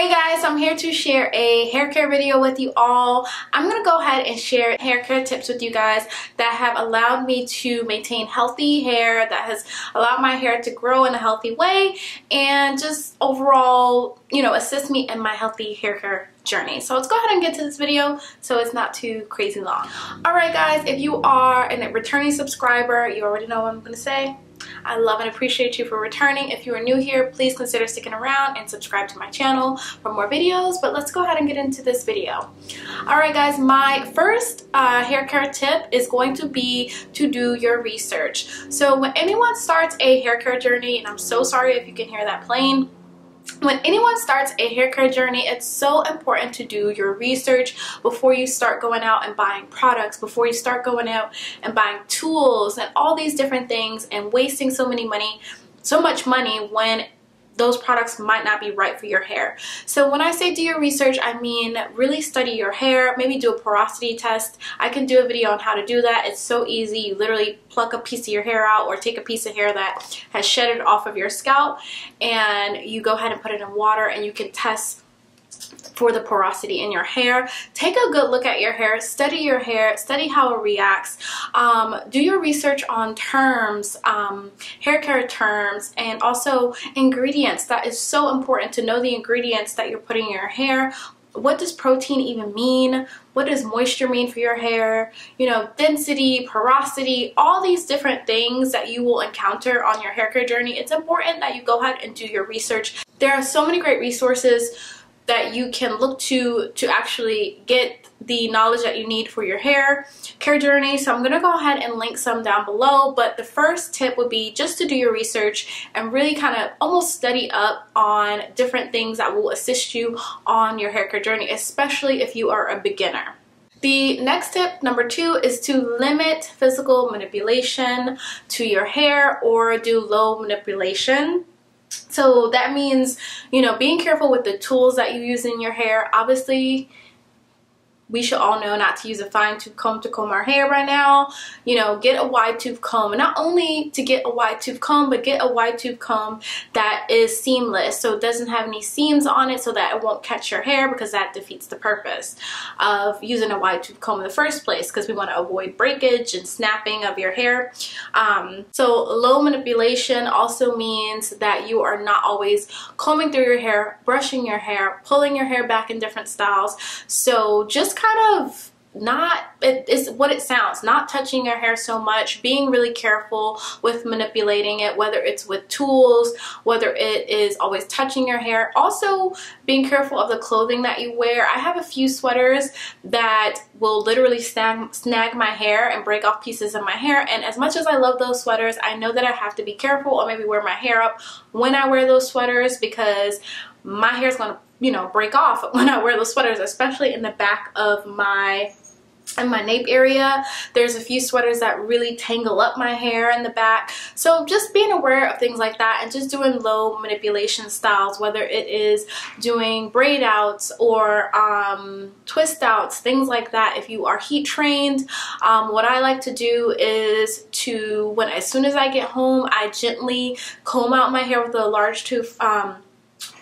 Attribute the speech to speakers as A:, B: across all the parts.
A: Hey guys, I'm here to share a hair care video with you all. I'm to go ahead and share hair care tips with you guys that have allowed me to maintain healthy hair, that has allowed my hair to grow in a healthy way, and just overall, you know, assist me in my healthy hair care journey. So let's go ahead and get to this video so it's not too crazy long. Alright guys, if you are a returning subscriber, you already know what I'm to say. I love and appreciate you for returning. If you are new here, please consider sticking around and subscribe to my channel for more videos. But let's go ahead and get into this video. Alright guys, my first uh, hair care tip is going to be to do your research. So when anyone starts a hair care journey, and I'm so sorry if you can hear that plane, when anyone starts a hair care journey, it's so important to do your research before you start going out and buying products, before you start going out and buying tools and all these different things and wasting so many money, so much money when those products might not be right for your hair. So when I say do your research, I mean really study your hair, maybe do a porosity test. I can do a video on how to do that. It's so easy. You literally pluck a piece of your hair out or take a piece of hair that has shedded off of your scalp and you go ahead and put it in water and you can test for the porosity in your hair. Take a good look at your hair, study your hair, study how it reacts. Um, do your research on terms, um, hair care terms, and also ingredients. That is so important to know the ingredients that you're putting in your hair. What does protein even mean? What does moisture mean for your hair? You know, density, porosity, all these different things that you will encounter on your hair care journey. It's important that you go ahead and do your research. There are so many great resources that you can look to to actually get the knowledge that you need for your hair care journey. So I'm going to go ahead and link some down below. But the first tip would be just to do your research and really kind of almost study up on different things that will assist you on your hair care journey, especially if you are a beginner. The next tip, number two, is to limit physical manipulation to your hair or do low manipulation. So that means, you know, being careful with the tools that you use in your hair. Obviously, we should all know not to use a fine tooth comb to comb our hair right now. You know, get a wide tooth comb. Not only to get a wide tooth comb, but get a wide tooth comb that is seamless. So it doesn't have any seams on it so that it won't catch your hair because that defeats the purpose of using a wide tooth comb in the first place because we want to avoid breakage and snapping of your hair. Um, so low manipulation also means that you are not always combing through your hair, brushing your hair, pulling your hair back in different styles. So just kind of not it is what it sounds not touching your hair so much being really careful with manipulating it whether it's with tools whether it is always touching your hair. Also being careful of the clothing that you wear. I have a few sweaters that will literally snag, snag my hair and break off pieces of my hair. And as much as I love those sweaters I know that I have to be careful or maybe wear my hair up when I wear those sweaters because my hair is going to you know, break off when I wear those sweaters, especially in the back of my in my nape area. There's a few sweaters that really tangle up my hair in the back. So just being aware of things like that and just doing low manipulation styles whether it is doing braid outs or um, twist outs things like that. If you are heat trained um, what I like to do is to when as soon as I get home I gently comb out my hair with a large tooth um,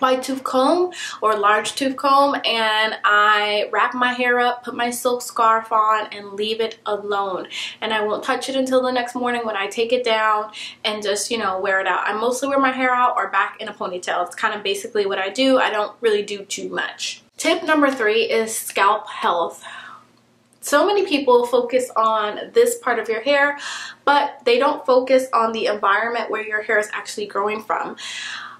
A: wide tooth comb or large tooth comb and I wrap my hair up, put my silk scarf on and leave it alone. And I won't touch it until the next morning when I take it down and just, you know, wear it out. I mostly wear my hair out or back in a ponytail. It's kind of basically what I do. I don't really do too much. Tip number three is scalp health. So many people focus on this part of your hair, but they don't focus on the environment where your hair is actually growing from.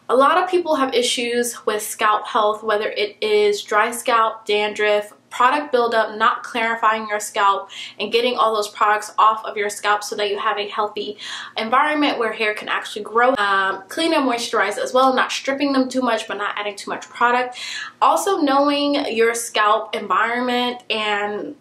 A: A lot of people have issues with scalp health, whether it is dry scalp, dandruff, product buildup, not clarifying your scalp, and getting all those products off of your scalp so that you have a healthy environment where hair can actually grow. Um, clean and moisturize as well, not stripping them too much, but not adding too much product. Also knowing your scalp environment and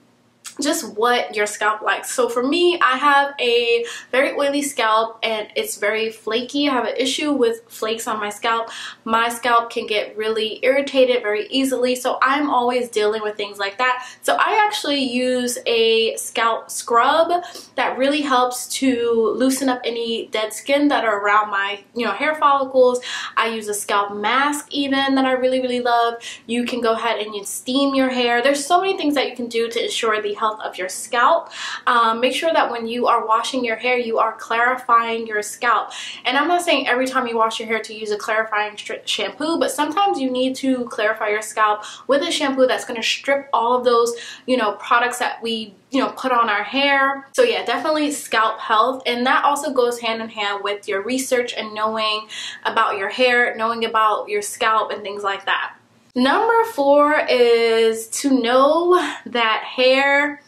A: just what your scalp likes. So for me, I have a very oily scalp and it's very flaky. I have an issue with flakes on my scalp. My scalp can get really irritated very easily. So I'm always dealing with things like that. So I actually use a scalp scrub that really helps to loosen up any dead skin that are around my, you know, hair follicles. I use a scalp mask even that I really, really love. You can go ahead and you steam your hair. There's so many things that you can do to ensure the health of your scalp. Um, make sure that when you are washing your hair, you are clarifying your scalp. And I'm not saying every time you wash your hair to use a clarifying shampoo, but sometimes you need to clarify your scalp with a shampoo that's going to strip all of those, you know, products that we you know put on our hair so yeah definitely scalp health and that also goes hand in hand with your research and knowing about your hair knowing about your scalp and things like that Number four is to know that hair,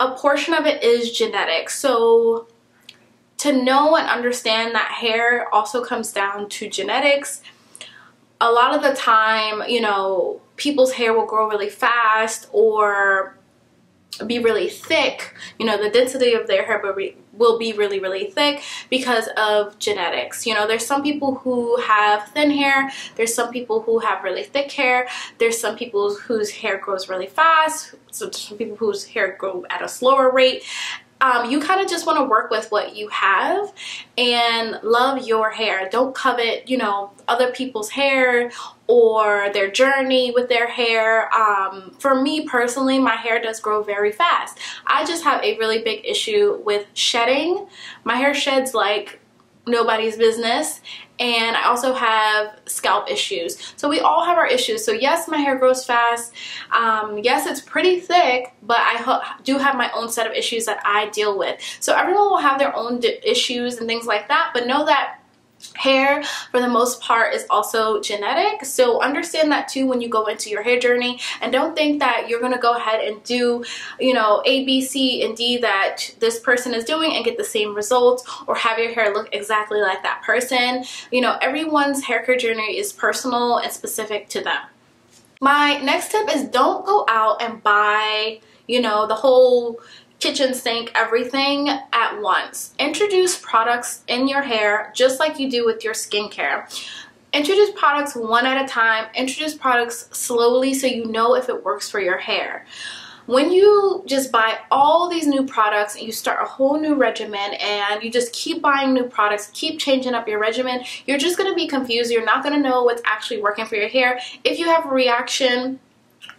A: a portion of it is genetic. So to know and understand that hair also comes down to genetics. A lot of the time, you know, people's hair will grow really fast or be really thick. You know, the density of their hair will be, really, really thick because of genetics. You know, there's some people who have thin hair. There's some people who have really thick hair. There's some people whose hair grows really fast. So some people whose hair grow at a slower rate um, you kind of just want to work with what you have and love your hair. Don't covet, you know, other people's hair or their journey with their hair. Um, for me personally, my hair does grow very fast. I just have a really big issue with shedding. My hair sheds like nobody's business and I also have scalp issues. So we all have our issues. So yes, my hair grows fast. Um, yes, it's pretty thick, but I do have my own set of issues that I deal with. So everyone will have their own issues and things like that, but know that hair for the most part is also genetic. So understand that too when you go into your hair journey and don't think that you're gonna go ahead and do you know a b c and d that this person is doing and get the same results or have your hair look exactly like that person. You know everyone's hair care journey is personal and specific to them. My next tip is don't go out and buy you know the whole kitchen sink, everything at once. Introduce products in your hair just like you do with your skincare. Introduce products one at a time. Introduce products slowly so you know if it works for your hair. When you just buy all these new products and you start a whole new regimen and you just keep buying new products, keep changing up your regimen, you're just going to be confused. You're not going to know what's actually working for your hair. If you have a reaction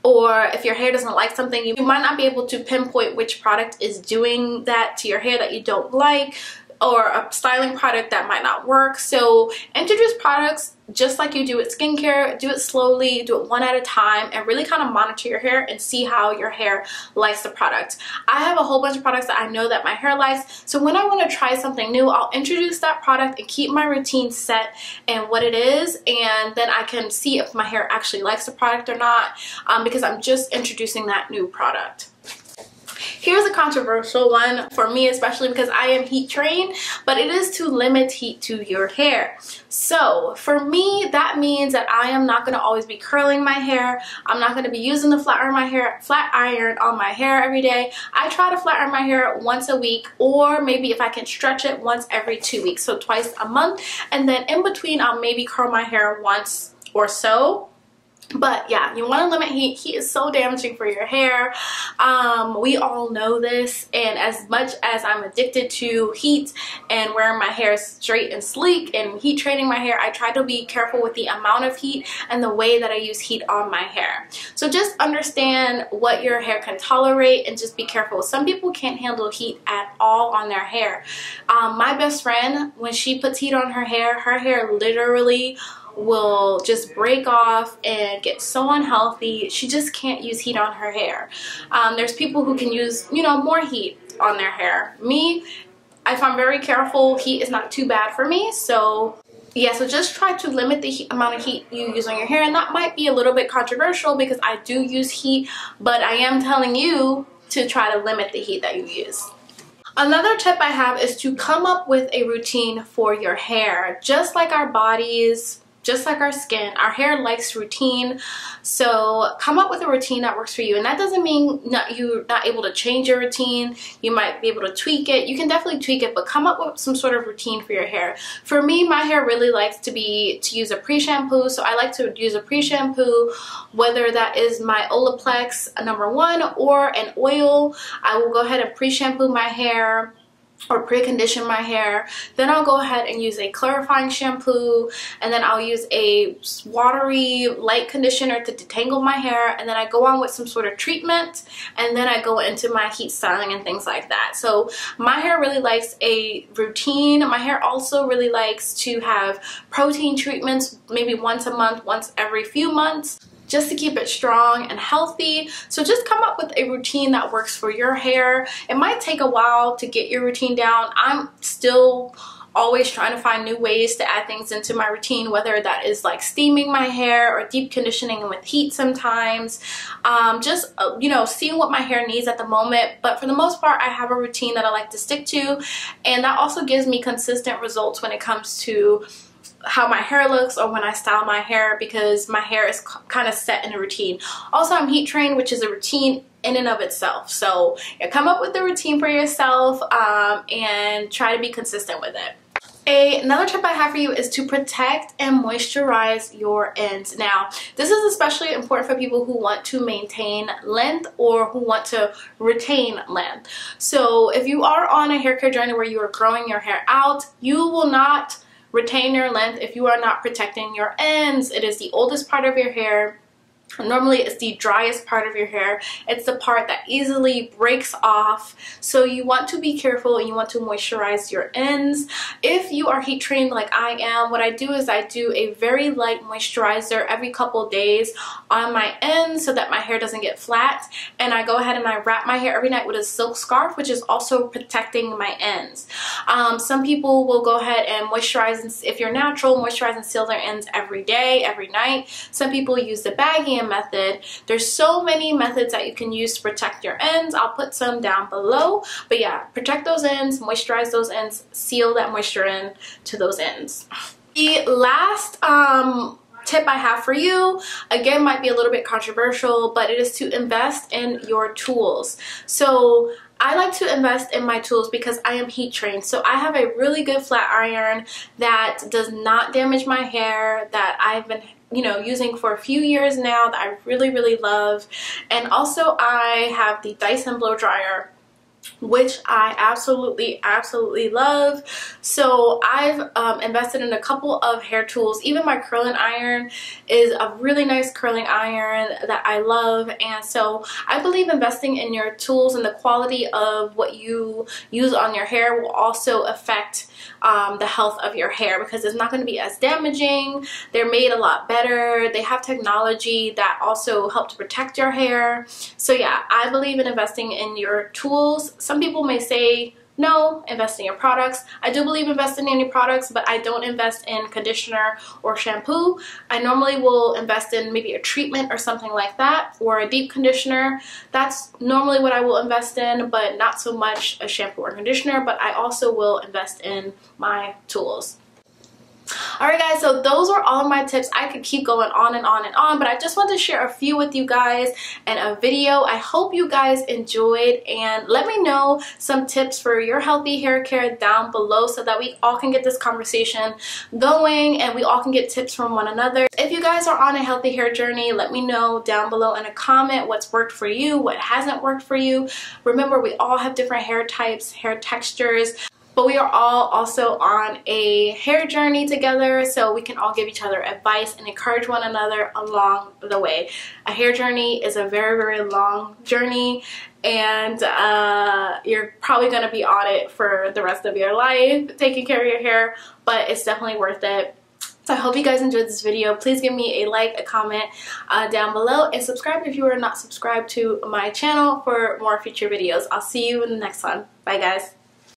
A: or if your hair doesn't like something you might not be able to pinpoint which product is doing that to your hair that you don't like or a styling product that might not work so introduce products just like you do with skincare, do it slowly, do it one at a time, and really kind of monitor your hair and see how your hair likes the product. I have a whole bunch of products that I know that my hair likes, so when I want to try something new, I'll introduce that product and keep my routine set and what it is, and then I can see if my hair actually likes the product or not, um, because I'm just introducing that new product. Here's a controversial one for me, especially because I am heat trained, but it is to limit heat to your hair. So for me, that means that I am not going to always be curling my hair. I'm not going to be using the flat iron my hair, flat iron on my hair every day. I try to flat iron my hair once a week, or maybe if I can stretch it once every two weeks, so twice a month. And then in between, I'll maybe curl my hair once or so but yeah you want to limit heat. Heat is so damaging for your hair. Um, we all know this and as much as i'm addicted to heat and wearing my hair straight and sleek and heat training my hair i try to be careful with the amount of heat and the way that i use heat on my hair. So just understand what your hair can tolerate and just be careful. Some people can't handle heat at all on their hair. Um, my best friend when she puts heat on her hair her hair literally will just break off and get so unhealthy. She just can't use heat on her hair. Um, there's people who can use, you know, more heat on their hair. Me, if I'm very careful, heat is not too bad for me. So yeah, so just try to limit the heat, amount of heat you use on your hair. And that might be a little bit controversial because I do use heat, but I am telling you to try to limit the heat that you use. Another tip I have is to come up with a routine for your hair. Just like our bodies just like our skin, our hair likes routine. So come up with a routine that works for you. And that doesn't mean not you're not able to change your routine. You might be able to tweak it. You can definitely tweak it, but come up with some sort of routine for your hair. For me, my hair really likes to be to use a pre-shampoo. So I like to use a pre-shampoo, whether that is my Olaplex uh, number one or an oil. I will go ahead and pre-shampoo my hair or pre-condition my hair then I'll go ahead and use a clarifying shampoo and then I'll use a watery light conditioner to detangle my hair and then I go on with some sort of treatment and then I go into my heat styling and things like that. So my hair really likes a routine. My hair also really likes to have protein treatments maybe once a month once every few months just to keep it strong and healthy. So just come up with a routine that works for your hair. It might take a while to get your routine down. I'm still always trying to find new ways to add things into my routine, whether that is like steaming my hair or deep conditioning with heat sometimes. Um, just, uh, you know, seeing what my hair needs at the moment. But for the most part, I have a routine that I like to stick to. And that also gives me consistent results when it comes to how my hair looks or when I style my hair because my hair is kind of set in a routine. Also, I'm heat trained, which is a routine in and of itself. So yeah, come up with a routine for yourself um, and try to be consistent with it. A, another tip I have for you is to protect and moisturize your ends. Now, this is especially important for people who want to maintain length or who want to retain length. So if you are on a hair care journey where you are growing your hair out, you will not retain your length if you are not protecting your ends. It is the oldest part of your hair Normally it's the driest part of your hair. It's the part that easily breaks off. So you want to be careful and you want to moisturize your ends. If you are heat trained like I am, what I do is I do a very light moisturizer every couple days on my ends so that my hair doesn't get flat. And I go ahead and I wrap my hair every night with a silk scarf, which is also protecting my ends. Um, some people will go ahead and moisturize, and, if you're natural, moisturize and seal their ends every day, every night. Some people use the baggy method. There's so many methods that you can use to protect your ends. I'll put some down below. But yeah, protect those ends, moisturize those ends, seal that moisture in to those ends. The last um, tip I have for you, again, might be a little bit controversial, but it is to invest in your tools. So I like to invest in my tools because I am heat trained. So I have a really good flat iron that does not damage my hair, that I've been you know using for a few years now that I really really love. And also I have the Dyson blow dryer which I absolutely, absolutely love. So I've um, invested in a couple of hair tools. Even my curling iron is a really nice curling iron that I love. And so I believe investing in your tools and the quality of what you use on your hair will also affect um, the health of your hair because it's not going to be as damaging. They're made a lot better. They have technology that also help to protect your hair. So yeah, I believe in investing in your tools some people may say no, invest in your products. I do believe investing in your products, but I don't invest in conditioner or shampoo. I normally will invest in maybe a treatment or something like that or a deep conditioner. That's normally what I will invest in, but not so much a shampoo or conditioner, but I also will invest in my tools. Alright guys, so those were all my tips. I could keep going on and on and on, but I just want to share a few with you guys and a video. I hope you guys enjoyed and let me know some tips for your healthy hair care down below so that we all can get this conversation going and we all can get tips from one another. If you guys are on a healthy hair journey, let me know down below in a comment what's worked for you, what hasn't worked for you. Remember, we all have different hair types, hair textures but we are all also on a hair journey together so we can all give each other advice and encourage one another along the way. A hair journey is a very, very long journey and uh, you're probably going to be on it for the rest of your life taking care of your hair, but it's definitely worth it. So I hope you guys enjoyed this video. Please give me a like, a comment uh, down below, and subscribe if you are not subscribed to my channel for more future videos. I'll see you in the next one. Bye guys.